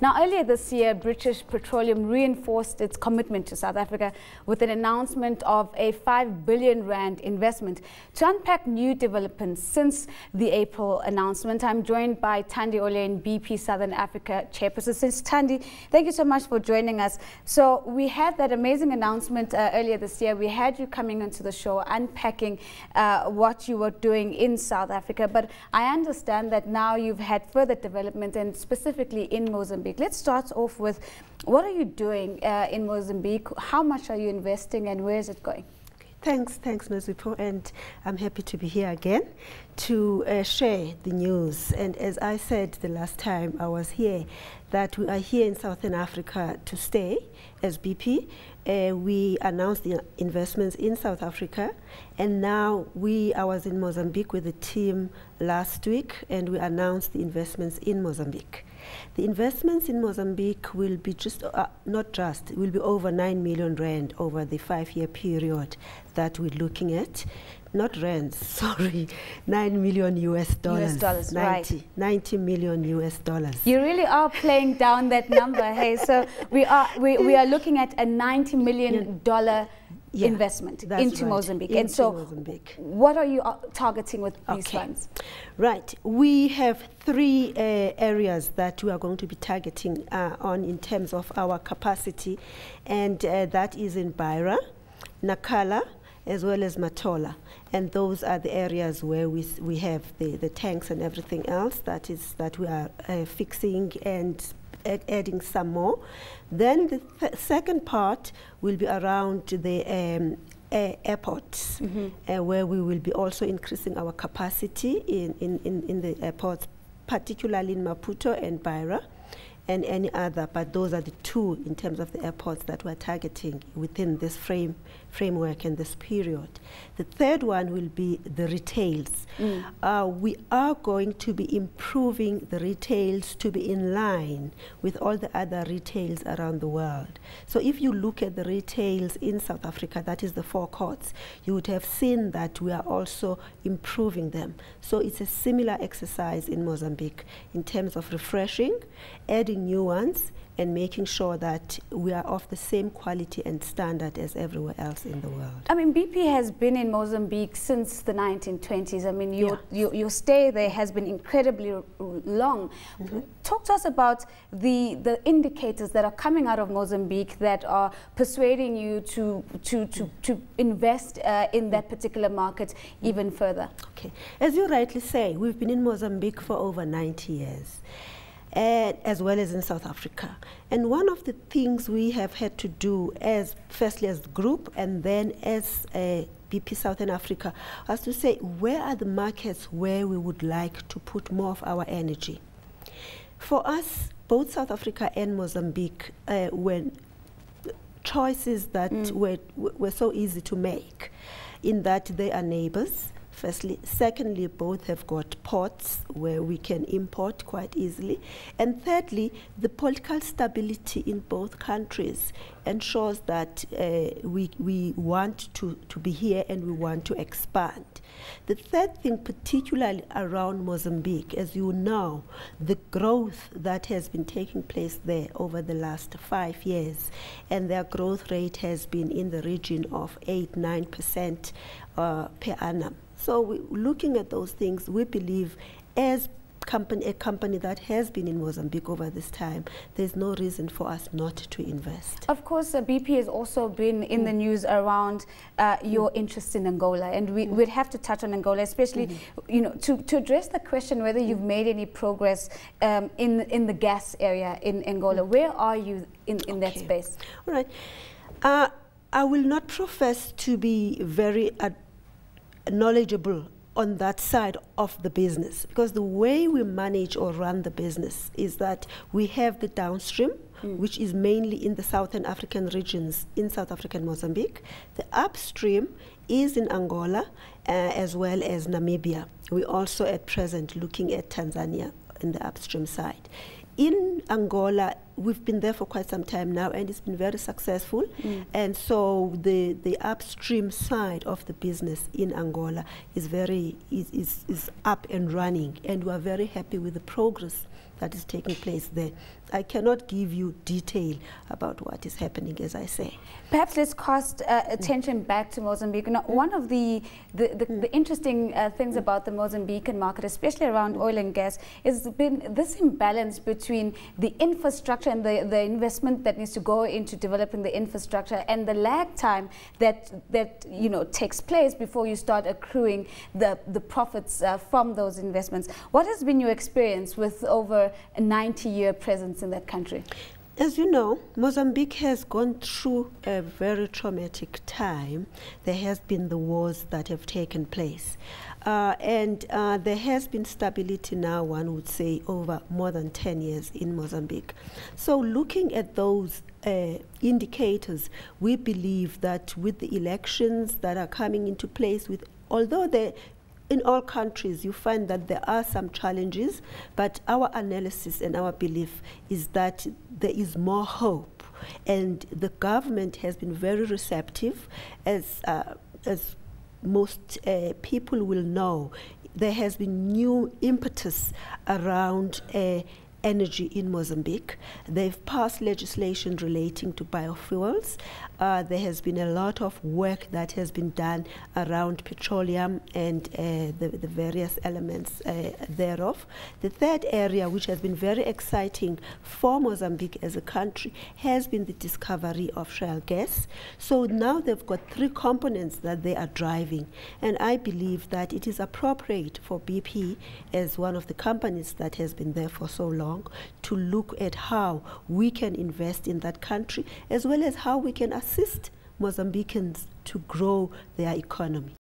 Now, earlier this year, British Petroleum reinforced its commitment to South Africa with an announcement of a 5 billion rand investment. To unpack new developments since the April announcement, I'm joined by Thandi Orleyn, BP Southern Africa chairperson. Since Thandi, thank you so much for joining us. So we had that amazing announcement uh, earlier this year. We had you coming onto the show, unpacking uh, what you were doing in South Africa. But I understand that now you've had further development and specifically in Mozambique. Let's start off with what are you doing uh, in Mozambique? How much are you investing and where is it going? Thanks, thanks, Nozipho, and I'm happy to be here again to uh, share the news. And as I said the last time I was here, that we are here in Southern Africa to stay as BP. Uh, we announced the investments in South Africa, and now we, I was in Mozambique with the team last week, and we announced the investments in Mozambique. The investments in Mozambique will be just, uh, not just, will be over 9 million rand over the five-year period that we're looking at. Not rands, sorry, 9 million US dollars. US dollars, 90, right. 90 million US dollars. You really are playing down that number, hey? So we are, we, we are looking at a 90 million dollar yeah, investment into right. Mozambique. Into and so, Mozambique. what are you uh, targeting with okay. these funds? Right. We have three uh, areas that we are going to be targeting uh, on in terms of our capacity, and uh, that is in Beira, Nacala, as well as Matola. And those are the areas where we, we have the, the tanks and everything else that is that we are uh, fixing and adding some more. Then the th second part will be around the um, airports, mm -hmm. uh, where we will be also increasing our capacity in, in, in, in the airports, particularly in Maputo and Beira and any other, but those are the two in terms of the airports that we're targeting within this frame framework and this period. The third one will be the retails. Mm. Uh, we are going to be improving the retails to be in line with all the other retails around the world. So if you look at the retails in South Africa, that is the forecourts, you would have seen that we are also improving them. So it's a similar exercise in Mozambique in terms of refreshing, adding new ones, and making sure that we are of the same quality and standard as everywhere else in the world. I mean, BP has been in Mozambique since the 1920s. I mean, your, yeah. your, your, stay there has been incredibly long. Mm -hmm. Talk to us about the, the indicators that are coming out of Mozambique that are persuading you to, to, to, to invest uh, in that particular market even further. Okay. As you rightly say, we've been in Mozambique for over 90 years and as well as in South Africa. And one of the things we have had to do as firstly as group and then as a BP Southern Africa was to say where are the markets where we would like to put more of our energy. For us, both South Africa and Mozambique uh, were choices that mm. were, were so easy to make in that they are neighbors firstly. Secondly, both have got ports where we can import quite easily. And thirdly, the political stability in both countries ensures that uh, we, we want to, to be here and we want to expand. The third thing, particularly around Mozambique, as you know, the growth that has been taking place there over the last five years, and their growth rate has been in the region of 8 9% uh, per annum. So we, looking at those things, we believe as company, a company that has been in Mozambique over this time, there's no reason for us not to invest. Of course, uh, BP has also been in mm. the news around uh, your mm. interest in Angola, and we, mm. would have to touch on Angola, especially, -hmm. you know, to, to address the question whether you've mm. made any progress um, in, in the gas area in Angola. Mm. Where are you in, in okay. that space? All right. Uh, I will not profess to be very knowledgeable on that side of the business. Because the way we manage or run the business is that we have the downstream mm. which is mainly in the southern african regions in south africa and mozambique. The upstream is in angola uh, as well as namibia. We also at present looking at tanzania in the upstream side. In Angola, we've been there for quite some time now, and it's been very successful. Mm. And so the the upstream side of the business in Angola is very is, is, is up and running, and we are very happy with the progress that is taking place there. I cannot give you detail about what is happening, as I say. Perhaps let's cast uh, attention back to Mozambique. Now, one of the, the, the, the interesting uh, things about the Mozambican market, especially around oil and gas, is been this imbalance between the infrastructure and the, the investment that needs to go into developing the infrastructure and the lag time that, that you know, takes place before you start accruing the, the profits uh, from those investments. What has been your experience with over a 90-year presence in that country? As you know, Mozambique has gone through a very traumatic time. There has been the wars that have taken place. Uh, and uh, there has been stability now, one would say, over more than 10 years in Mozambique. So looking at those uh, indicators, we believe that with the elections that are coming into place, with although the in all countries, you find that there are some challenges, but our analysis and our belief is that there is more hope. And the government has been very receptive, as, uh, as most uh, people will know. There has been new impetus around uh, energy in Mozambique. They've passed legislation relating to biofuels. Uh, there has been a lot of work that has been done around petroleum and uh, the, the, various elements uh, thereof. The third area, which has been very exciting for Mozambique as a country, has been the discovery of shale gas. So now they've got three components that they are driving. And I believe that it is appropriate for BP, as one of the companies that has been there for so long, to look at how we can invest in that country as well as how we can assist Mozambicans to grow their economy.